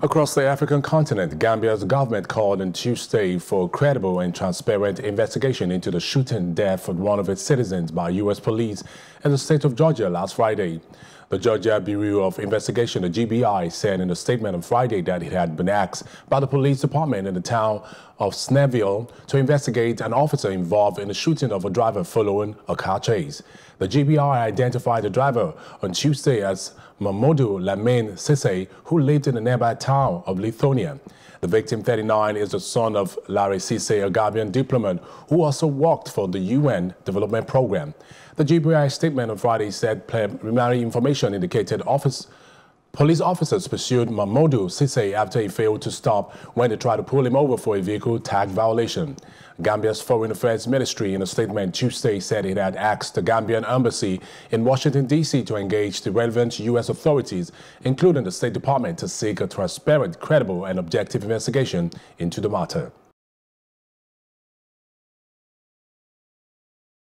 Across the African continent, Gambia's government called on Tuesday for a credible and transparent investigation into the shooting death of one of its citizens by U.S. police in the state of Georgia last Friday. The Georgia Bureau of Investigation, the GBI, said in a statement on Friday that it had been asked by the police department in the town of Snellville to investigate an officer involved in the shooting of a driver following a car chase. The GBI identified the driver on Tuesday as Momodou Lamin Sisay, who lived in the nearby town of Lithonia. The victim, 39, is the son of Larry Sisay, a Gambian diplomat who also worked for the UN Development Program. The GBI statement on Friday said preliminary information indicated office Police officers pursued Momodou Sisay after he failed to stop when they tried to pull him over for a vehicle tag violation. Gambia's Foreign Affairs Ministry in a statement Tuesday said it had asked the Gambian embassy in Washington, D.C. to engage the relevant U.S. authorities, including the State Department, to seek a transparent, credible and objective investigation into the matter.